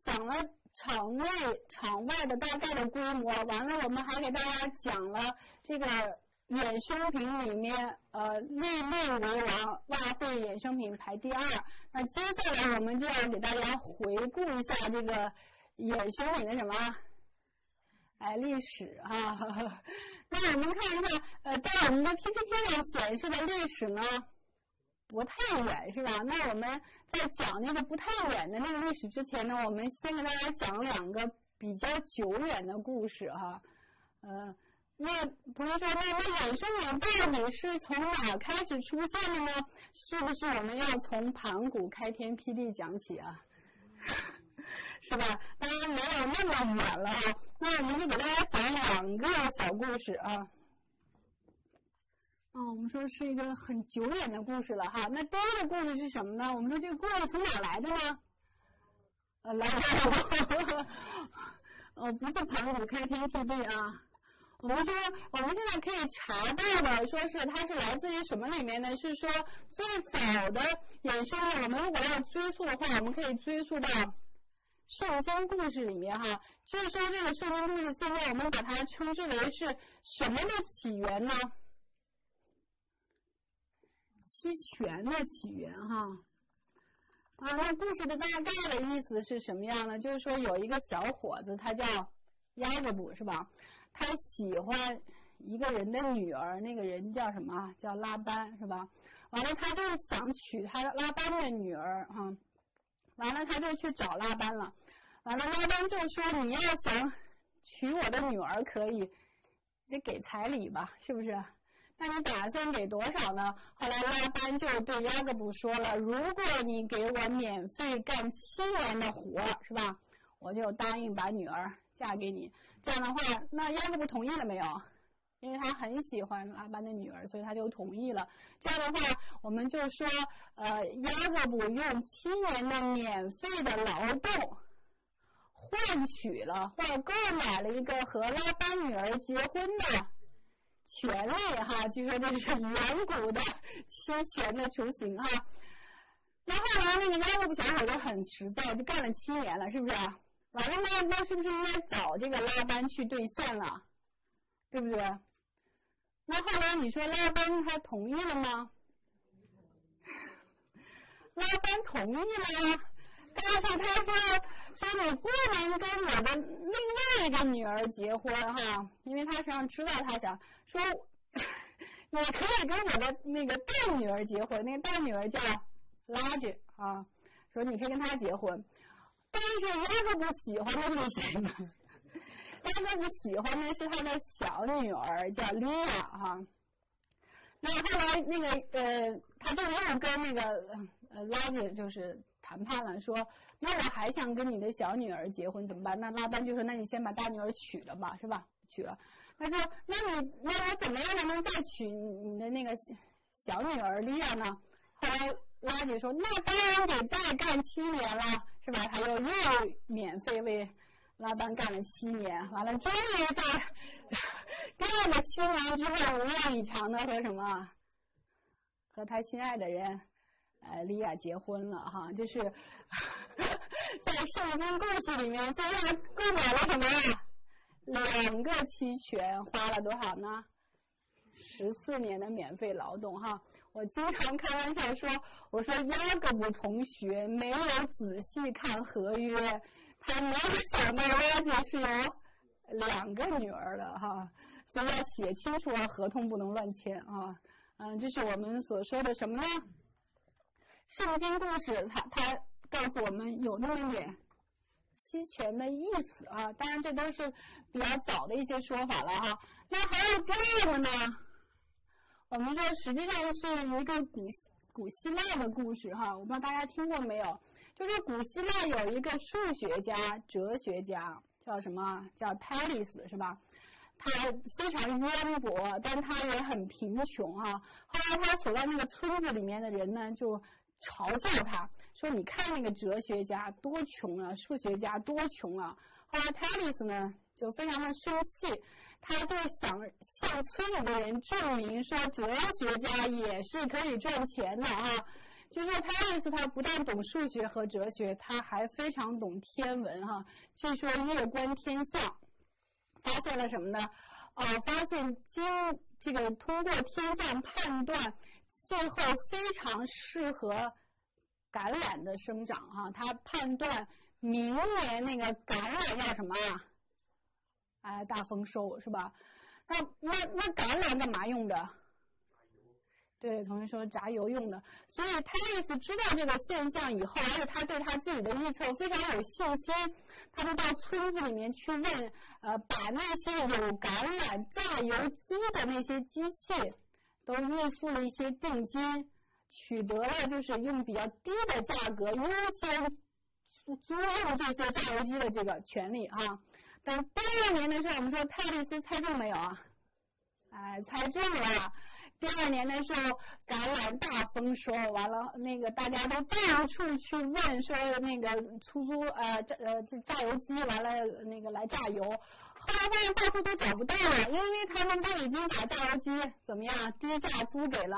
讲了场内、场外的大概的规模，完了我们还给大家讲了这个衍生品里面，呃，利率为王，外汇衍生品排第二。那接下来我们就要给大家回顾一下这个衍生品的什么？哎，历史啊。那我们看一下，呃，在我们的 PPT 上显示的历史呢？不太远是吧？那我们在讲那个不太远的那个历史之前呢，我们先给大家讲两个比较久远的故事哈。嗯，那同学说，那那衍生品到底是从哪开始出现的呢？是不是我们要从盘古开天辟地讲起啊？是吧？当然没有那么远了哈。那我们就给大家讲两个小故事啊。啊，我们说是一个很久远的故事了哈。那第一个故事是什么呢？我们说这个故事从哪来的呢？呃，来，呃，不是盘古开天辟地啊。我们说，我们现在可以查到的，说是它是来自于什么里面呢？是说最早的衍生物。我们如果要追溯的话，我们可以追溯到圣经故事里面哈。就是说这个圣经故事，现在我们把它称之为是什么的起源呢？期权的起源哈，啊，那故事的大概的意思是什么样呢？就是说有一个小伙子，他叫雅各布，是吧？他喜欢一个人的女儿，那个人叫什么？叫拉班，是吧？完了，他就想娶他拉班的女儿，哈。完了，他就去找拉班了。完了，拉班就说：“你要想娶我的女儿，可以，得给彩礼吧？是不是？”那你打算给多少呢？后来拉班就对雅各布说了：“如果你给我免费干七年的活，是吧？我就答应把女儿嫁给你。这样的话，那雅各布同意了没有？因为他很喜欢拉班的女儿，所以他就同意了。这样的话，我们就说，呃，雅各布用七年的免费的劳动，换取了或购买了一个和拉班女儿结婚的。”权利哈，据说这是远古的期权的雏形哈。那后来那个雅各布小伙就很实在，就干了七年了，是不是？完了那那是不是应该找这个拉班去兑现了？对不对？那后来你说拉班他同意了吗？拉班同意了呀，但是他说。说你不能跟我的另外一个女儿结婚哈，因为他实际上知道他想说，你可以跟我的那个大女儿结婚，那个大女儿叫拉吉啊，说你可以跟她结婚，但是拉哥不喜欢的是谁呢？拉哥不喜欢的是他的小女儿叫莉亚哈。那后来那个呃，他就又跟那个呃拉吉就是谈判了，说。那我还想跟你的小女儿结婚怎么办？那拉班就说：“那你先把大女儿娶了吧，是吧？娶了。”他说：“那你那我怎么样才能再娶你的那个小女儿利亚呢？”后来拉姐说：“那当然得再干七年了，是吧？”他又又免费为拉班干了七年，完了终于在第二个七年之后如愿以偿的和什么和他心爱的人。呃，利亚结婚了哈，就是在圣经故事里面，现在购买了什么呀？两个期权，花了多少呢？十四年的免费劳动哈。我经常开玩笑说，我说雅各布同学没有仔细看合约，他没有想到拉姐是有两个女儿的哈，所以要写清楚啊，合同不能乱签啊。嗯，这是我们所说的什么呢？圣经故事，它它告诉我们有那么点期权的意思啊。当然，这都是比较早的一些说法了哈。那还有第二个呢？我们说实际上是一个古古希腊的故事哈。我不知道大家听过没有？就是古希腊有一个数学家、哲学家，叫什么？叫泰利斯是吧？他非常渊博，但他也很贫穷哈。后来他所在那个村子里面的人呢，就嘲笑他说：“你看那个哲学家多穷啊，数学家多穷啊。”后来泰利斯呢，就非常的生气，他就想向村里的人证明说，哲学家也是可以赚钱的啊。就是他意思，他不但懂数学和哲学，他还非常懂天文哈。据说月观天象，发现了什么呢？啊，发现经这个通过天象判断气候非常适合橄榄的生长哈。他判断明年那个橄榄要什么啊？哎，大丰收是吧？那那那橄榄干嘛用的？对，同学说炸油用的，所以他意思知道这个现象以后，而且他对他自己的预测非常有信心，他就到村子里面去问，呃，把那些有橄榄榨油机的那些机器，都预付了一些定金，取得了就是用比较低的价格优先租用这些榨油机的这个权利啊。等第二年的时候，我们说泰利斯猜中没有啊？哎，猜中了。第二年的时候，橄榄大丰收，完了那个大家都到处去问说那个出租呃榨呃这榨油机，完了那个来榨油，后来发现到处都找不到了，因为他们都已经把榨油机怎么样低价租给了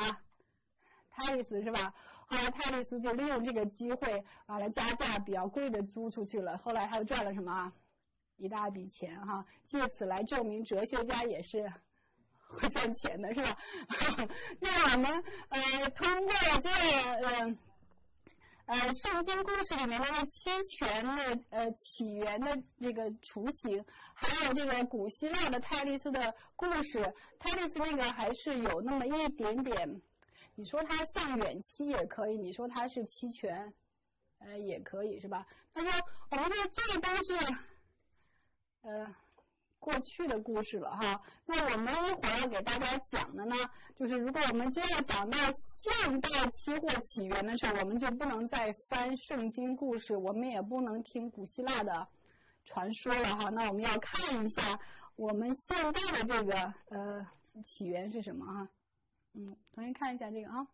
泰利斯是吧？后来泰利斯就利用这个机会，完了加价比较贵的租出去了，后来他又赚了什么一大笔钱哈，借此来证明哲学家也是。会赚钱的是吧？那我们呃通过这个呃呃圣经故事里面那个期权的呃起源的这个雏形，还有这个古希腊的泰利斯的故事，泰利斯那个还是有那么一点点，你说它像远期也可以，你说它是期权，呃也可以是吧？他说我们说这都是呃。过去的故事了哈，那我们一会儿要给大家讲的呢，就是如果我们真要讲到现代期货起源的时候，我们就不能再翻圣经故事，我们也不能听古希腊的传说了哈。那我们要看一下我们现在的这个呃起源是什么哈？嗯，同学看一下这个啊，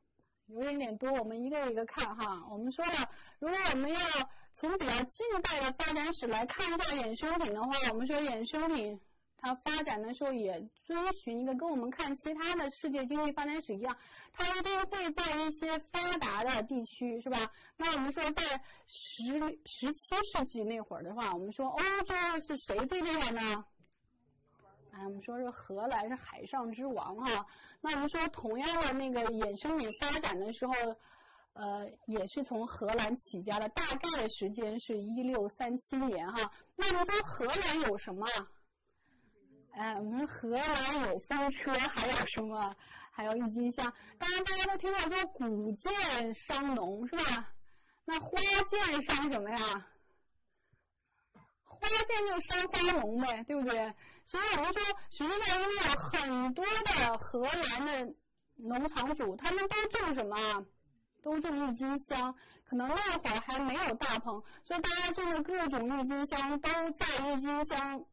有点点多，我们一个一个看哈。我们说了，如果我们要从比较近代的发展史来看一下衍生品的话，我们说衍生品它发展的时候也遵循一个跟我们看其他的世界经济发展史一样，它一定会在一些发达的地区，是吧？那我们说在十十七世纪那会儿的话，我们说欧洲是谁最厉害呢？哎，我们说是荷兰是海上之王哈。那我们说同样的那个衍生品发展的时候。呃，也是从荷兰起家的，大概的时间是一六三七年哈。那么说荷兰有什么？哎，我们荷兰有风车，还有什么？还有郁金香。当然，大家都听到说古建商农是吧？那花建商什么呀？花建就商花农呗，对不对？所以我们说，实际上因为很多的荷兰的农场主，他们都种什么？都种郁金香，可能那会儿还没有大棚，所以大家种的各种郁金香都在郁金香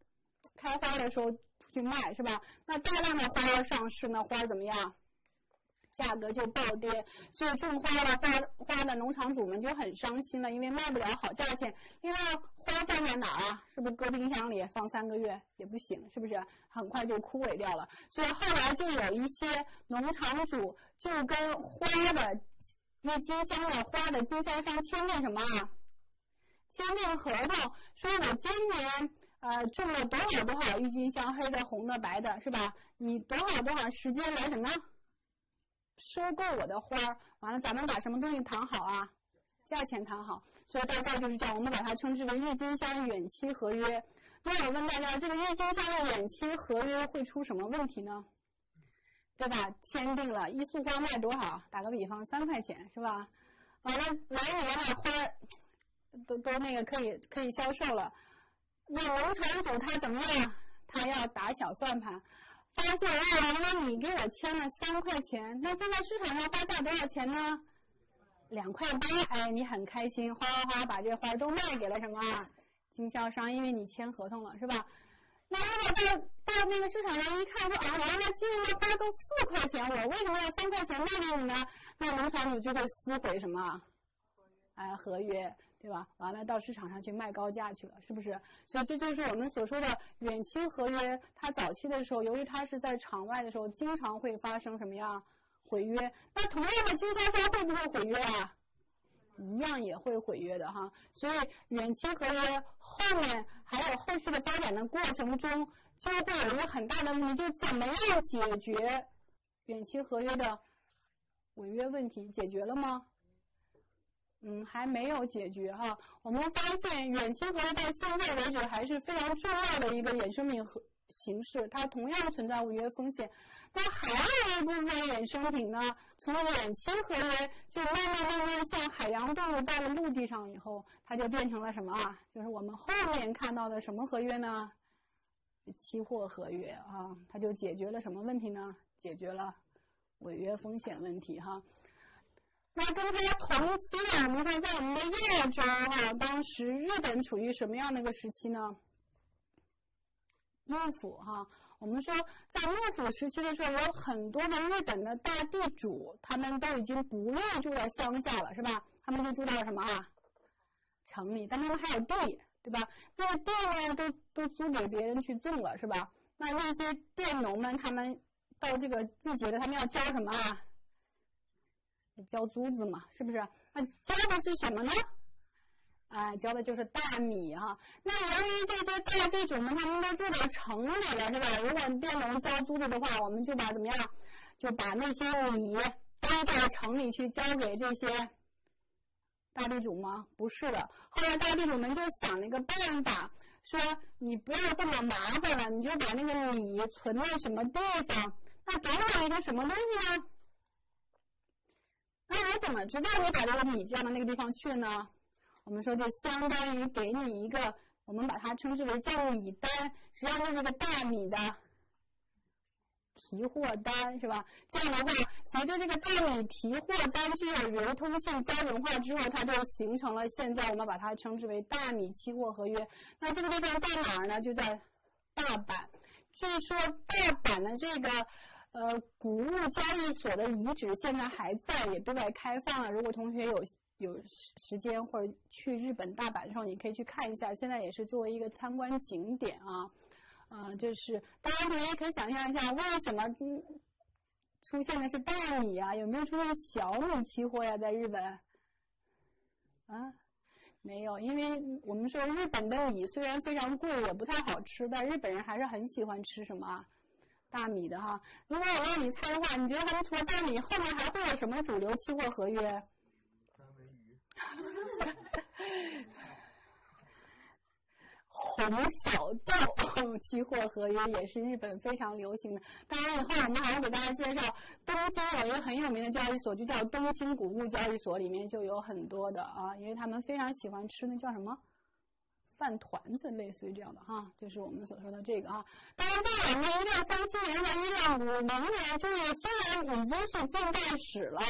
开花的时候去卖，是吧？那大量的花要上市，呢花怎么样？价格就暴跌，所以种花的花花的农场主们就很伤心了，因为卖不了好价钱。因为花放在哪儿啊？是不是搁冰箱里放三个月也不行？是不是很快就枯萎掉了？所以后来就有一些农场主就跟花的。郁金香的花的经销商签订什么？签订合同，说我今年呃种了多少多少郁金香，黑的、红的、白的，是吧？你多少多少时间来什么？收购我的花儿，完了咱们把什么东西谈好啊？价钱谈好，所以大概就是这样，我们把它称之为郁金香远期合约。那我问大家，这个郁金香的远期合约会出什么问题呢？对吧？签订了一束花卖多少？打个比方，三块钱是吧？完了来年了，花都都那个可以可以销售了。那农场主他怎么样？他要打小算盘，发现啊，原来你给我签了三块钱，那现在市场上花价多少钱呢？两块八。哎，你很开心，哗哗哗把这花都卖给了什么经销商？因为你签合同了，是吧？那如果到到那个市场上一看，说啊，原来今年花都四块钱，我为什么要三块钱卖给你呢？那农场主就会撕毁什么？哎，合约，对吧？完了到市场上去卖高价去了，是不是？所以这就是我们所说的远期合约。它早期的时候，由于它是在场外的时候，经常会发生什么呀？毁约。那同样的经销商会不会毁约啊？一样也会毁约的哈。所以远期合约后面还有后续的发展的过程中，就会有一个很大的问题，就怎么样解决远期合约的违约问题？解决了吗？嗯，还没有解决哈。我们发现远期合约到现在为止还是非常重要的一个衍生品和形式，它同样存在违约风险。那还有一部分衍生品呢，从远期合约就慢慢慢慢向海洋动物到了陆地上以后，它就变成了什么啊？就是我们后面看到的什么合约呢？期货合约啊，它就解决了什么问题呢？解决了违约风险问题哈。那跟它同期的，我们看在我们的亚洲哈，当时日本处于什么样的一个时期呢？幕府哈，我们说在幕府时期的时候，有很多的日本的大地主，他们都已经不愿意住在乡下了，是吧？他们就住到了什么啊？城里，但他们还有地，对吧？那个地呢，都都租给别人去种了，是吧？那那些佃农们，他们到这个季节的，他们要交什么啊？交租子嘛，是不是？那交的是什么呢？啊，交的就是大米哈。那由于这些大地主们他们都住到城里了，是吧？如果佃农交租子的话，我们就把怎么样？就把那些米搬到城里去交给这些大地主吗？不是的。后来大地主们就想了一个办法，说你不要这么麻烦了，你就把那个米存在什么地方？那给我一个什么东西呢？那我怎么知道你把这个米交到那个地方去了呢？我们说就相当于给你一个，我们把它称之为叫米单，实际上就是个大米的提货单，是吧？这样的话，随着这个大米提货单具有流通性、标准化之后，它就形成了现在我们把它称之为大米期货合约。那这个地方在哪儿呢？就在大阪。据说大阪的这个。呃，谷物交易所的遗址现在还在，也对外开放了。如果同学有有时间或者去日本大阪的时候，你可以去看一下。现在也是作为一个参观景点啊。啊，就是大家同学可以想象一下，为什么出现的是大米啊？有没有出现小米期货呀？在日本？啊，没有，因为我们说日本的米虽然非常贵，也不太好吃，但日本人还是很喜欢吃什么？大米的哈，如果我让你猜的话，你觉得他们除了大米，后面还会有什么主流期货合约？三文鱼。红小豆期货合约也是日本非常流行的。当然，以后我们还要给大家介绍，东京有一个很有名的交易所，就叫东京谷物交易所，里面就有很多的啊，因为他们非常喜欢吃那叫什么？饭团子类似于这样的哈，就是我们所说的这个啊。当然，这两个一六三七年和一六五零年，注意虽然已经是近代史了，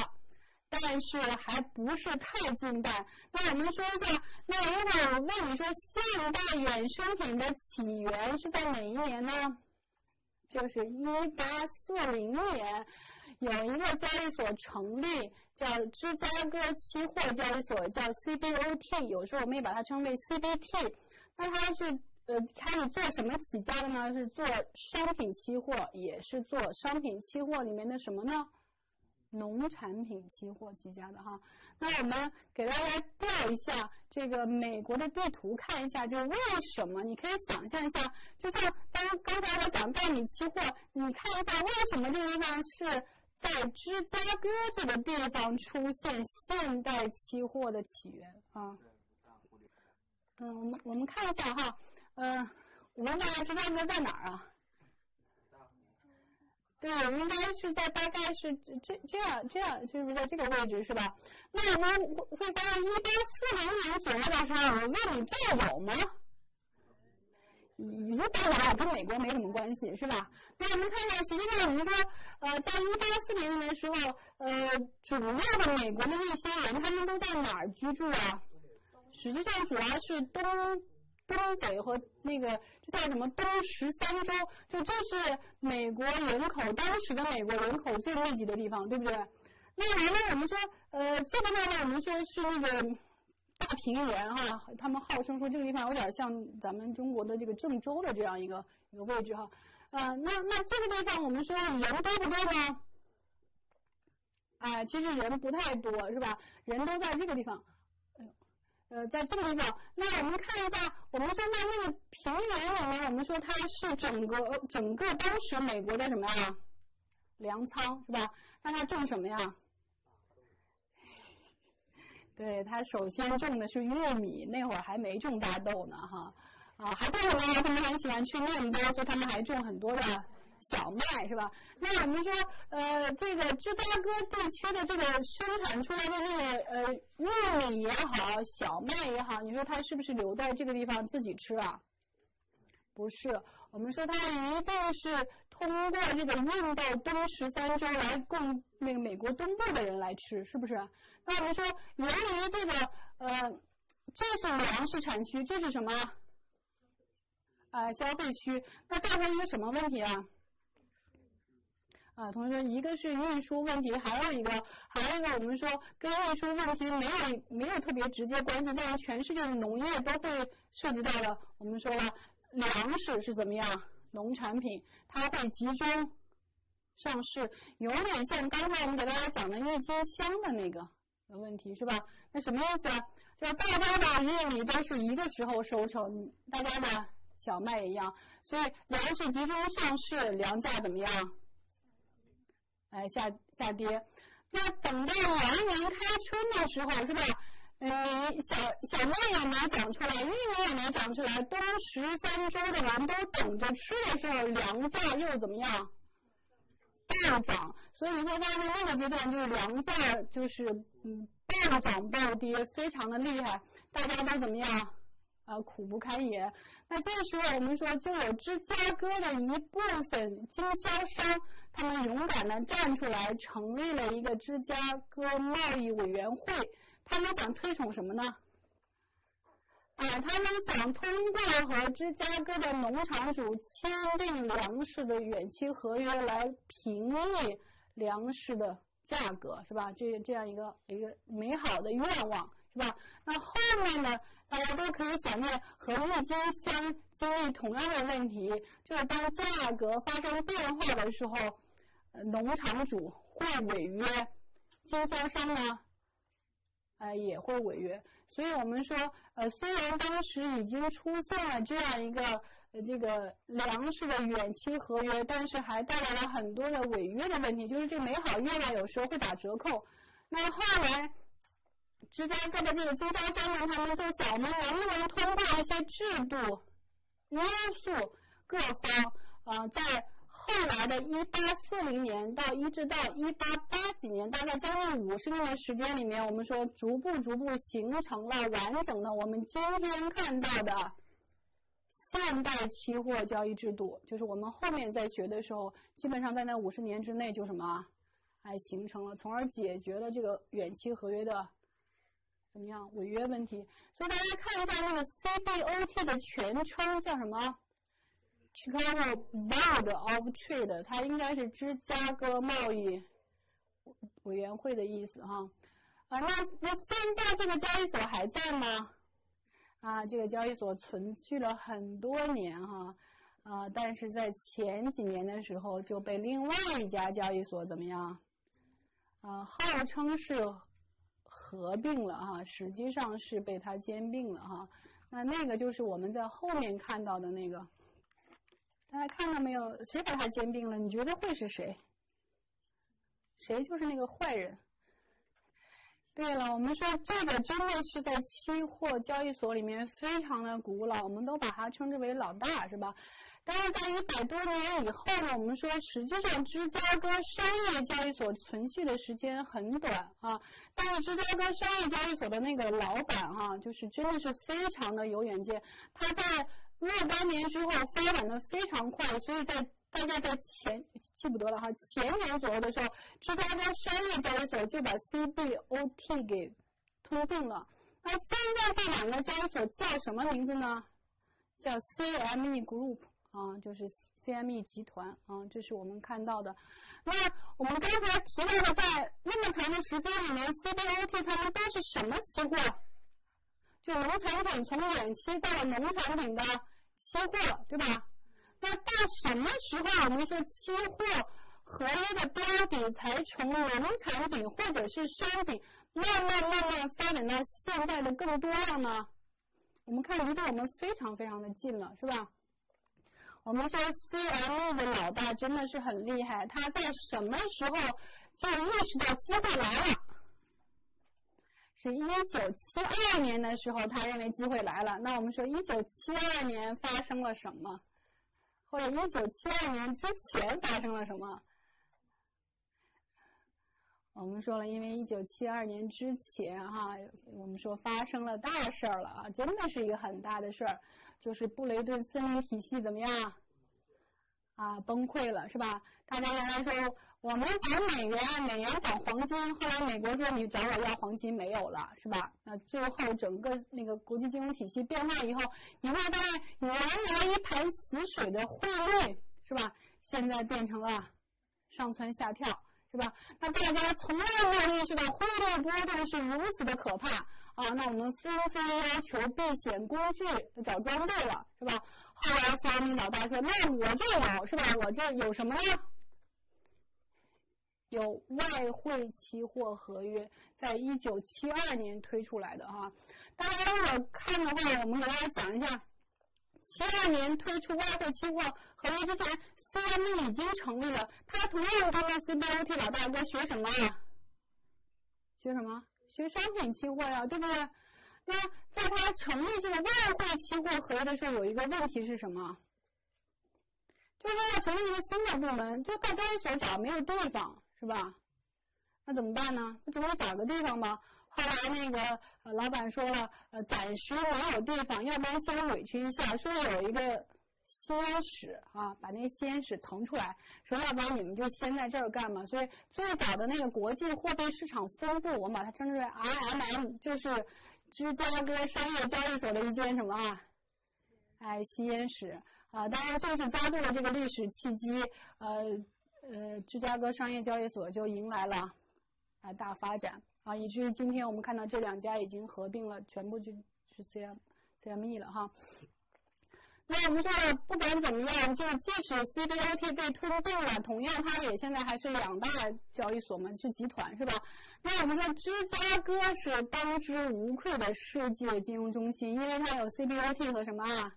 但是还不是太近代。那我们说一下，那如果我问你说现代衍生品的起源是在哪一年呢？就是一八四零年，有一个交易所成立。叫芝加哥期货交易所，叫 CBOT，有时候我们也把它称为 CBT。那它是呃开始做什么起家的呢？是做商品期货，也是做商品期货里面的什么呢？农产品期货起家的哈。那我们给大家调一下这个美国的地图，看一下，就为什么？你可以想象一下，就像刚刚才我讲大米期货，你看一下为什么这个地方是。在芝加哥这个地方出现现代期货的起源啊，嗯，我们我们看一下哈，嗯，我们大家芝加哥在哪儿啊？对，应该是在大概是这这样这样，就是在这个位置是吧？那我们会发现一八四零年左右的时候，我问你这有吗？如果的话，跟美国没什么关系，是吧？那我们看看，实际上我们说，呃，在一八四零年的时候，呃，主要的美国的那些人，他们都在哪儿居住啊？实际上主要是东东北和那个叫什么东十三州，就这是美国人口当时的美国人口最密集的地方，对不对？那然后，我们说，呃，这个地方我们说是那个。平原哈，他们号称说这个地方有点像咱们中国的这个郑州的这样一个一个位置哈。呃，那那这个地方我们说人多不多呢？哎，其实人不太多是吧？人都在这个地方，哎呦，呃，在这个地方。那我们看一下，我们说在那个平原里面，我们说它是整个整个当时美国的什么呀？粮仓是吧？那它种什么呀？对，他首先种的是玉米，那会儿还没种大豆呢哈。啊，还种什么？他们很喜欢吃面包，所以他们还种很多的。小麦是吧？那我们说，呃，这个芝加哥地区的这个生产出来的这个呃玉米也好，小麦也好，你说它是不是留在这个地方自己吃啊？不是，我们说它一定是通过这个运到东十三州来供那个美国东部的人来吃，是不是？那我们说，由于这个呃，这是粮食产区，这是什么？啊，消费区，那造成一个什么问题啊？啊，同学，一个是运输问题，还有一个，还有一个，我们说跟运输问题没有没有特别直接关系，但是全世界的农业都会涉及到的。我们说了，粮食是怎么样？农产品它会集中上市，有点像刚才我们给大家讲的郁金香的那个的问题，是吧？那什么意思？就是大家的玉米都是一个时候收成，大家的小麦一样，所以粮食集中上市，粮价怎么样？哎，下下跌，那等到来年开春的时候，是吧？嗯，小小麦也没长出来，玉米也没长出来，冬十三周的人都等着吃的时候，粮价又怎么样？大涨，所以你会发现那个阶段就是粮价就是嗯暴涨暴跌，非常的厉害，大家都怎么样？啊，苦不堪言。那这时候我们说，就有芝加哥的一部分经销商。他们勇敢的站出来，成立了一个芝加哥贸易委员会。他们想推崇什么呢？啊，他们想通过和芝加哥的农场主签订粮食的远期合约来平抑粮食的价格，是吧？这这样一个一个美好的愿望，是吧？那后面呢，大家都可以想念和郁金香经历同样的问题，就是当价格发生变化的时候。农场主会违约，经销商呢，呃也会违约。所以我们说，呃，虽然当时已经出现了这样一个这个粮食的远期合约，但是还带来了很多的违约的问题，就是这美好愿望有时候会打折扣。那后来，芝加哥的这个经销商呢，他们就想，我们能不能通过一些制度约束各方啊，在。后来的1840年到一直到188几年，大概将近五十年的时间里面，我们说逐步逐步形成了完整的我们今天看到的现代期货交易制度。就是我们后面在学的时候，基本上在那五十年之内就什么，哎，形成了，从而解决了这个远期合约的怎么样违约问题。所以大家看一下那个 CBOT 的全称叫什么？Chicago Board of Trade，它应该是芝加哥贸易委员会的意思哈。啊，那那现在这个交易所还在吗？啊，这个交易所存续了很多年哈，啊，但是在前几年的时候就被另外一家交易所怎么样？啊，号称是合并了哈，实际上是被它兼并了哈。那那个就是我们在后面看到的那个。大家看到没有？谁把它兼并了？你觉得会是谁？谁就是那个坏人？对了，我们说这个真的是在期货交易所里面非常的古老，我们都把它称之为老大，是吧？但是在一百多年以后呢，我们说实际上芝加哥商业交易所存续的时间很短啊。但是芝加哥商业交易所的那个老板哈，就是真的是非常的有远见，他在。若干年之后发展的非常快，所以在大概在前记不得了哈，前年左右的时候，芝加哥商业交易所就把 CBOT 给吞并了。那现在这两个交易所叫什么名字呢？叫 CME Group 啊，就是 CME 集团啊，这是我们看到的。那我们刚才提到的，在那么长的时间里面，CBOT 它们都是什么期货？就农产品从远期到农产品的期货，对吧？那到什么时候我们说期货合约的标的才从农产品或者是商品慢慢慢慢发展到现在的更多样呢？我们看离我们非常非常的近了，是吧？我们说 CME 的老大真的是很厉害，他在什么时候就意识到机会来了？是一九七二年的时候，他认为机会来了。那我们说一九七二年发生了什么？或者一九七二年之前发生了什么？我们说了，因为一九七二年之前哈，我们说发生了大事儿了啊，真的是一个很大的事儿，就是布雷顿森林体系怎么样？啊，崩溃了是吧？大家原来说我们管美元，美元管黄金，后来美国说你找我要黄金没有了是吧？那最后整个那个国际金融体系变化以后，你会发现原来一盆死水的汇率是吧？现在变成了上蹿下跳是吧？那大家从来没有意识到汇率波动是如此的可怕啊！那我们纷纷要求避险工具找装备了是吧？后来发明老大说：“那我这有是吧？我这有什么呢？有外汇期货合约，在一九七二年推出来的哈。大家如果看的话，我们给大家讲一下：七二年推出外汇期货合约之前，C M 已经成立了。他同样跟着 CBOT 老大哥学什么？学什么？学商品期货呀，对不对？”那在他成立这个外汇期货合约的时候，有一个问题是什么？就是说要成立一个新的部门，就到交易所找没有地方，是吧？那怎么办呢？那总得找个地方吧。后来那个老板说了，呃暂时没有地方，要不然先委屈一下，说有一个吸烟室啊，把那吸烟室腾出来，说要不然你们就先在这儿干嘛。所以最早的那个国际货币市场分部，我们把它称之为 RMM，就是。芝加哥商业交易所的一间什么啊？哎，吸烟室啊！当然，正是抓住了这个历史契机，呃呃，芝加哥商业交易所就迎来了啊大发展啊，以至于今天我们看到这两家已经合并了，全部就是 C M C M E 了哈。那我们说，不管怎么样，就即使 C B O T 被吞并了，同样它也现在还是两大交易所嘛，是集团是吧？那我们说芝加哥是当之无愧的世界金融中心，因为它有 C B O T 和什么啊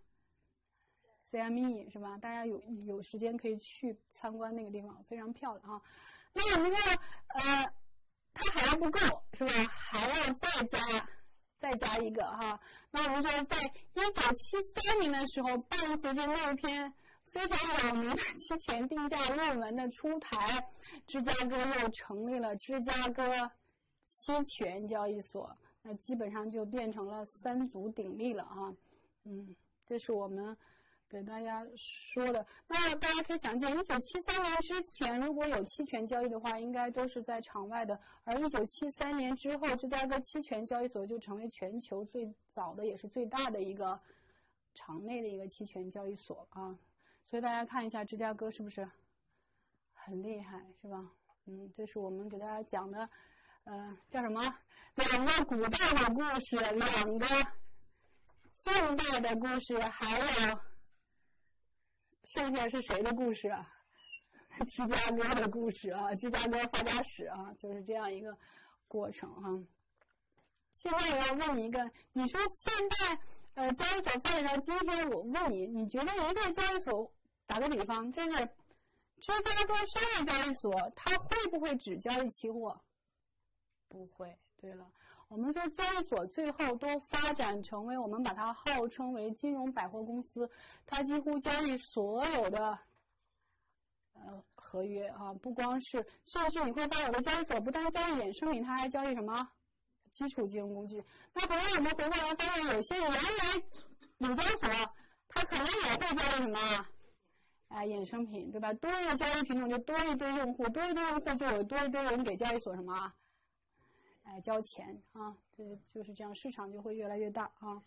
？C M E 是吧？大家有有时间可以去参观那个地方，非常漂亮啊。那我们说，呃，它还不够是吧？还要再加。再加一个哈，那我们说，在一九七三年的时候，伴随着那篇非常有名的期权定价论文的出台，芝加哥又成立了芝加哥期权交易所，那基本上就变成了三足鼎立了啊，嗯，这是我们。给大家说的，那大家可以想见，一九七三年之前如果有期权交易的话，应该都是在场外的；而一九七三年之后，芝加哥期权交易所就成为全球最早的也是最大的一个场内的一个期权交易所啊。所以大家看一下芝加哥是不是很厉害，是吧？嗯，这是我们给大家讲的，呃，叫什么？两个古代的故事，两个近代的故事，还有。剩下是谁的故事啊？芝加哥的故事啊，芝加哥发家史啊，就是这样一个过程哈。现在我要问你一个，你说现在呃交易所发展到今天，我问你，你觉得一个交易所，打个比方，就是芝加哥商业交易所，它会不会只交易期货？不会。对了。我们说交易所最后都发展成为我们把它号称为金融百货公司，它几乎交易所有的呃合约啊，不光是，甚至你会发现有的交易所不单交易衍生品，它还交易什么基础金融工具。那同样我们回过来发现，有些原来有交易所，它可能也会交易什么啊衍生品，对吧？多一个交易品种就多一堆用户，多一堆用户就有多一堆人给交易所什么。来，交钱啊，这就是这样，市场就会越来越大啊。